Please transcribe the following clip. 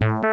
you